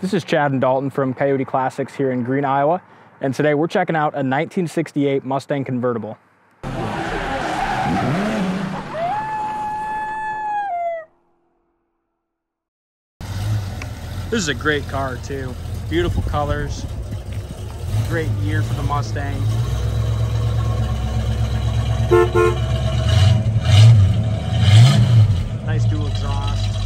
This is Chad and Dalton from Coyote Classics here in Greene, Iowa, and today we're checking out a 1968 Mustang convertible. This is a great car too. Beautiful colors, great year for the Mustang. Nice dual exhaust.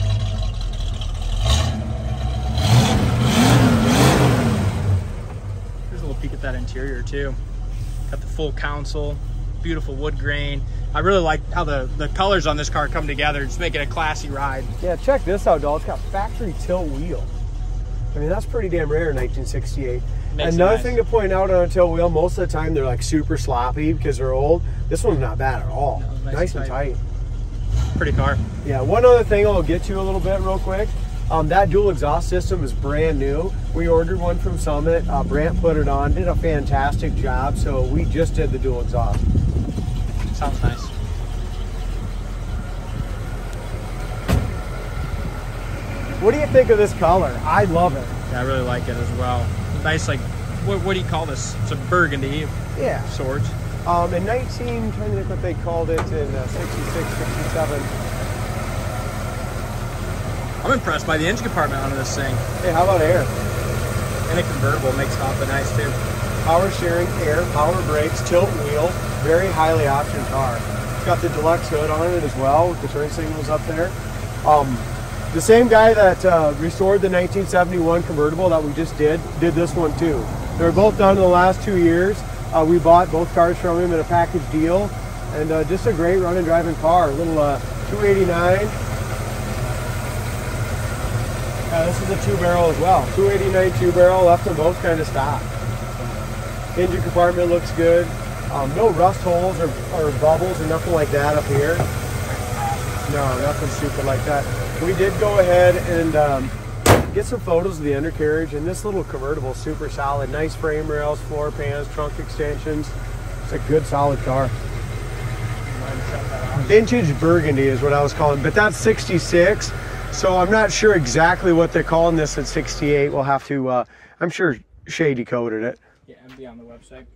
Here's a little peek at that interior too. Got the full console, beautiful wood grain. I really like how the, the colors on this car come together, just make it a classy ride. Yeah, check this out, doll. It's got factory tilt wheel. I mean, that's pretty damn rare in 1968. Makes Another nice. thing to point out on a tilt wheel, most of the time they're like super sloppy because they're old. This one's not bad at all. No, nice nice, and and tight. Pretty car. Yeah, one other thing I'll get to a little bit real quick. Um, that dual exhaust system is brand new. We ordered one from Summit. Uh, Brant put it on, did a fantastic job. So we just did the dual exhaust. Sounds nice. What do you think of this color? I love it. Yeah, I really like it as well. Nice, like, what, what do you call this? It's a burgundy Yeah. of sorts. Um, in 19, trying to think what they called it in uh, 66, 67. I'm impressed by the engine compartment on this thing. Hey, how about air? And a convertible makes awfully nice too. Power steering, air, power brakes, tilt wheel, very highly optioned car. It's got the deluxe hood on it as well with the turn signals up there. Um, the same guy that uh, restored the 1971 convertible that we just did, did this one too. They were both done in the last two years. Uh, we bought both cars from him in a package deal and uh, just a great running driving car. A little uh, 289. This is a two barrel as well. 289 two barrel, left them both kind of stock. Engine compartment looks good. Um, no rust holes or, or bubbles or nothing like that up here. No, nothing stupid like that. We did go ahead and um, get some photos of the undercarriage, and this little convertible super solid. Nice frame rails, floor pans, trunk extensions. It's a good, solid car. Vintage Burgundy is what I was calling, but that's 66. So I'm not sure exactly what they're calling this at 68. We'll have to, uh, I'm sure Shay decoded it. Yeah, and be on the website.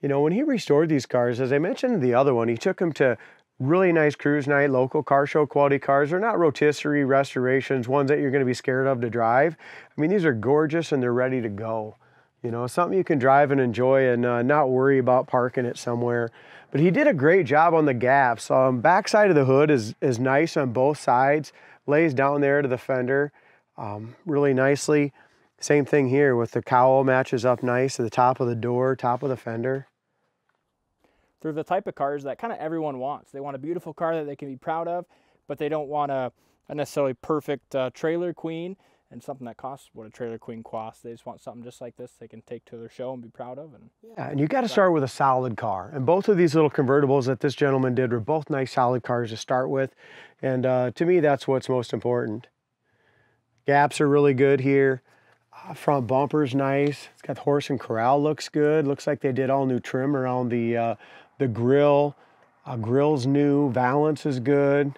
You know, when he restored these cars, as I mentioned in the other one, he took them to really nice cruise night, local car show quality cars. They're not rotisserie restorations, ones that you're going to be scared of to drive. I mean, these are gorgeous and they're ready to go. You know, something you can drive and enjoy and uh, not worry about parking it somewhere. But he did a great job on the gaps. Um, backside of the hood is, is nice on both sides, lays down there to the fender um, really nicely. Same thing here with the cowl matches up nice to the top of the door, top of the fender. They're the type of cars that kind of everyone wants. They want a beautiful car that they can be proud of, but they don't want a, a necessarily perfect uh, trailer queen and something that costs what a trailer queen costs. They just want something just like this they can take to their show and be proud of. And Yeah, and you got to start with a solid car. And both of these little convertibles that this gentleman did were both nice, solid cars to start with. And uh, to me, that's what's most important. Gaps are really good here. Uh, front bumper's nice. It's got the horse and corral looks good. Looks like they did all new trim around the uh, the grill. Uh, grill's new. Valance is good.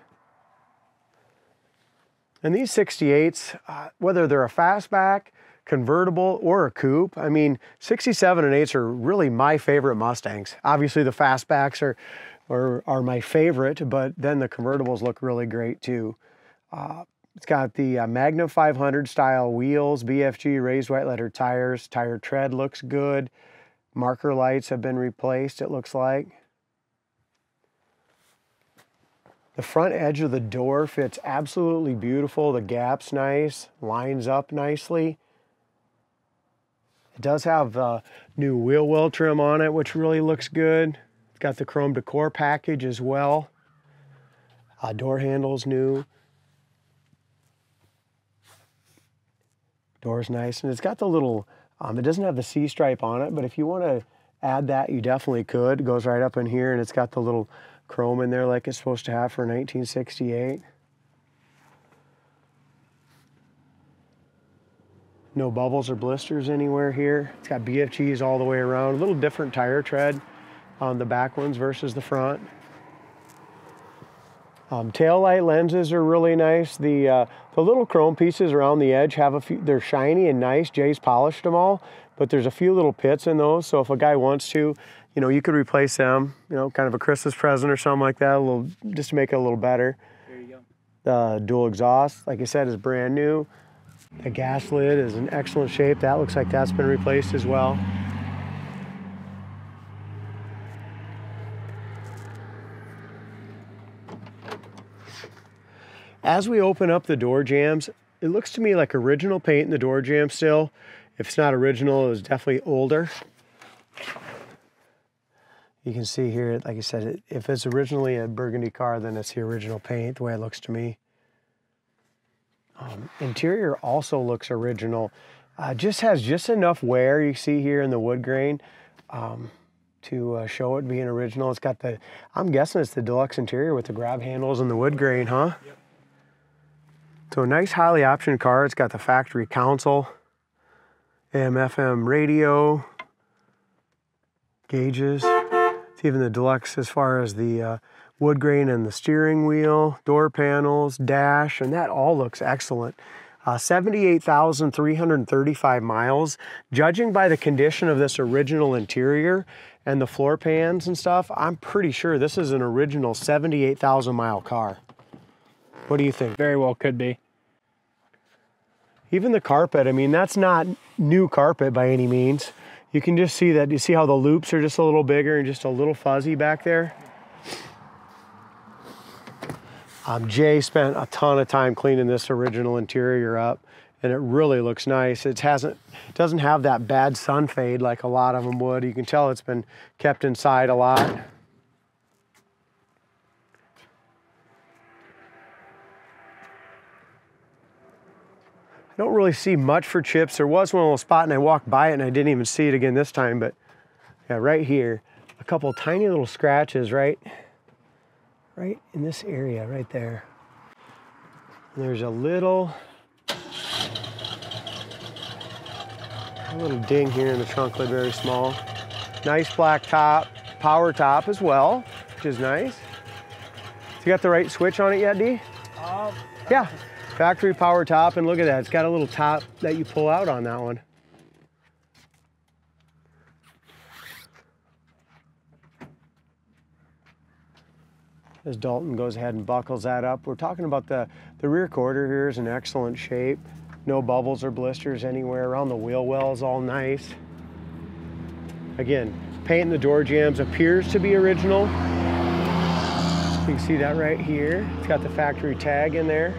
And these 68s, uh, whether they're a fastback, convertible, or a coupe, I mean, 67 and 8s are really my favorite Mustangs. Obviously, the fastbacks are, are, are my favorite, but then the convertibles look really great too. Uh, it's got the uh, Magnum 500 style wheels, BFG raised white letter tires. Tire tread looks good. Marker lights have been replaced, it looks like. The front edge of the door fits absolutely beautiful. The gap's nice, lines up nicely. It does have uh, new wheel well trim on it, which really looks good. It's got the chrome decor package as well. Uh, door handles new. Door's nice, and it's got the little. Um, it doesn't have the C stripe on it, but if you want to add that, you definitely could. It goes right up in here, and it's got the little chrome in there like it's supposed to have for 1968. No bubbles or blisters anywhere here. It's got BFGs all the way around. A little different tire tread on the back ones versus the front. Um, tail light lenses are really nice. The uh, the little chrome pieces around the edge have a few. They're shiny and nice. Jay's polished them all, but there's a few little pits in those. So if a guy wants to, you know, you could replace them. You know, kind of a Christmas present or something like that. A little just to make it a little better. There you go. The dual exhaust, like I said, is brand new. The gas lid is in excellent shape. That looks like that's been replaced as well. As we open up the door jambs, it looks to me like original paint in the door jamb still. If it's not original, it was definitely older. You can see here, like I said, if it's originally a burgundy car, then it's the original paint, the way it looks to me. Um, interior also looks original. Uh, just has just enough wear you see here in the wood grain um, to uh, show it being original. It's got the, I'm guessing it's the deluxe interior with the grab handles and the wood grain, huh? Yep. So a nice highly optioned car. It's got the factory console, AM FM radio, gauges. It's even the deluxe as far as the uh, wood grain and the steering wheel, door panels, dash, and that all looks excellent. Uh, 78,335 miles. Judging by the condition of this original interior and the floor pans and stuff, I'm pretty sure this is an original 78,000 mile car. What do you think? Very well could be. Even the carpet, I mean, that's not new carpet by any means. You can just see that, you see how the loops are just a little bigger and just a little fuzzy back there? Um, Jay spent a ton of time cleaning this original interior up and it really looks nice. It hasn't, doesn't have that bad sun fade like a lot of them would. You can tell it's been kept inside a lot. Don't really see much for chips. There was one little spot and I walked by it and I didn't even see it again this time, but yeah, right here, a couple tiny little scratches right, right in this area right there. And there's a little, a little ding here in the trunk lid, very small. Nice black top, power top as well, which is nice. You got the right switch on it yet, D? Um, Yeah, factory power top, and look at that. It's got a little top that you pull out on that one. As Dalton goes ahead and buckles that up, we're talking about the, the rear quarter here is in excellent shape. No bubbles or blisters anywhere around the wheel well is all nice. Again, paint in the door jambs appears to be original. You can see that right here. It's got the factory tag in there.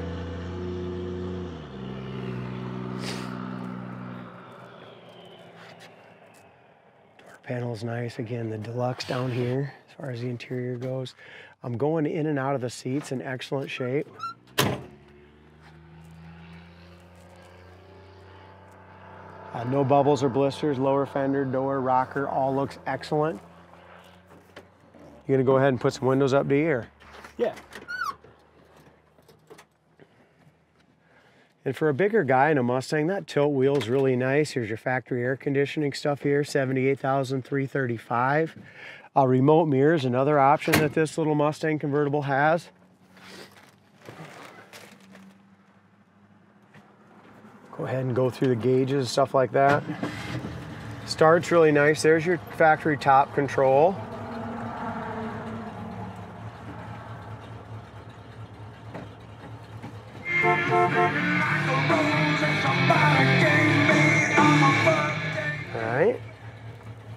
Panel is nice. Again, the deluxe down here as far as the interior goes. I'm going in and out of the seats in excellent shape. Uh, no bubbles or blisters, lower fender, door, rocker, all looks excellent. You gonna go ahead and put some windows up to here? yeah. And for a bigger guy in a Mustang, that tilt wheel is really nice. Here's your factory air conditioning stuff here, 78,335. Uh, remote mirrors, another option that this little Mustang convertible has. Go ahead and go through the gauges, stuff like that. Start's really nice. There's your factory top control.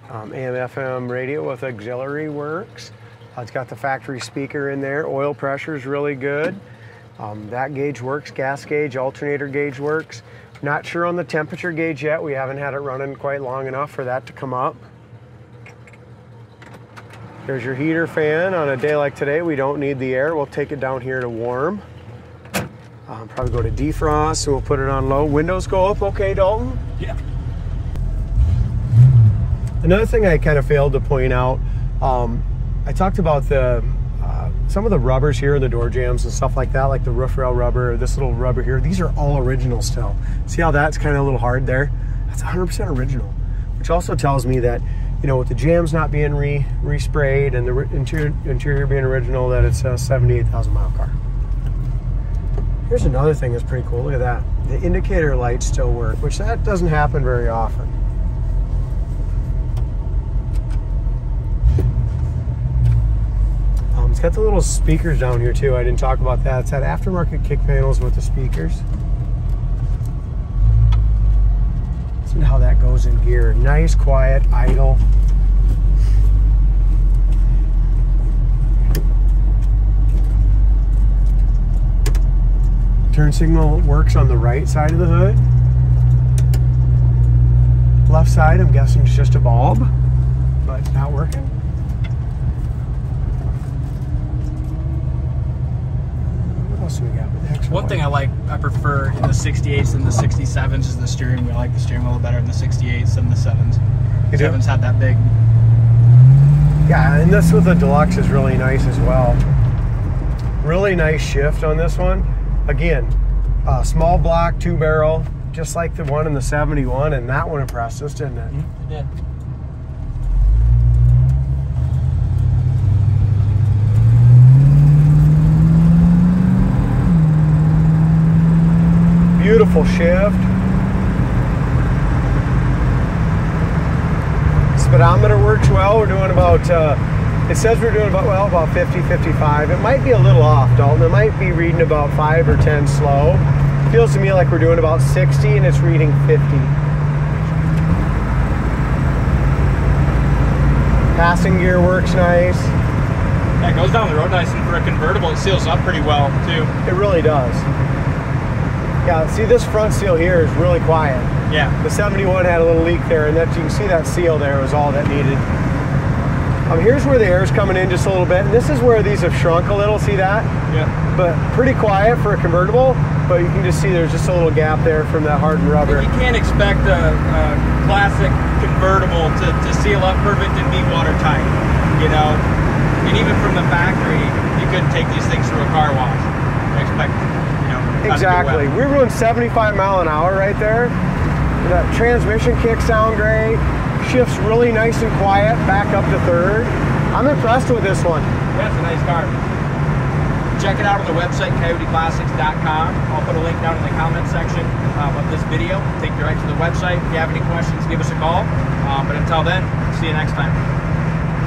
Um, AM FM radio with auxiliary works. Uh, it's got the factory speaker in there. Oil pressure is really good. Um, that gauge works. Gas gauge, alternator gauge works. Not sure on the temperature gauge yet. We haven't had it running quite long enough for that to come up. There's your heater fan. On a day like today, we don't need the air. We'll take it down here to warm. Um, probably go to defrost, so we'll put it on low. Windows go up okay, Dalton? Yeah. Another thing I kind of failed to point out, um, I talked about the uh, some of the rubbers here in the door jambs and stuff like that, like the roof rail rubber, this little rubber here. These are all original still. See how that's kind of a little hard there? That's 100% original, which also tells me that you know, with the jambs not being re resprayed and the ri- interior, interior being original, that it's a 78,000 mile car. Here's another thing that's pretty cool. Look at that. The indicator lights still work, which that doesn't happen very often. It's got the little speakers down here too. I didn't talk about that. It's had aftermarket kick panels with the speakers. To how that goes in gear. Nice, quiet, idle. Turn signal works on the right side of the hood. Left side, I'm guessing it's just a bulb, but not working. What else do we got with the X1? One thing I like, I prefer in the 68s than the 67s is the steering wheel. I like the steering wheel better in the 68s than the 7s. You do? 7s had that big. Yeah, and this with the deluxe is really nice as well. Really nice shift on this one. Again, uh, small block, two barrel, just like the one in the 71, and that one impressed us, didn't it? Yeah. Beautiful shift. Speedometer works well. We're doing about, uh, it says we're doing about, well, about 50, 55. It might be a little off, Dalton. It might be reading about 5 or 10 slow. Feels to me like we're doing about 60 and it's reading 50. Passing gear works nice. Yeah, it goes down the road nice, and for a convertible, it seals up pretty well too. It really does. Yeah, see this front seal here is really quiet. Yeah. The 71 had a little leak there, and that you can see that seal there was all that needed. Um, here's where the air is coming in just a little bit, and this is where these have shrunk a little. See that? Yeah. But pretty quiet for a convertible. But you can just see there's just a little gap there from that hardened rubber. You can't expect a, a classic convertible to, to seal up perfect and be watertight, you know. And even from the factory, you couldn't take these things through a car wash. expect, Exactly. We were doing 75 mile an hour right there. That transmission kicks sound great. Shifts really nice and quiet back up to third. I'm impressed with this one. That's a nice car. Check it out on the website, coyoteclassics.com. I'll put a link down in the comment section um, of this video. Take you right to the website. If you have any questions, give us a call. Um, but until then, see you next time.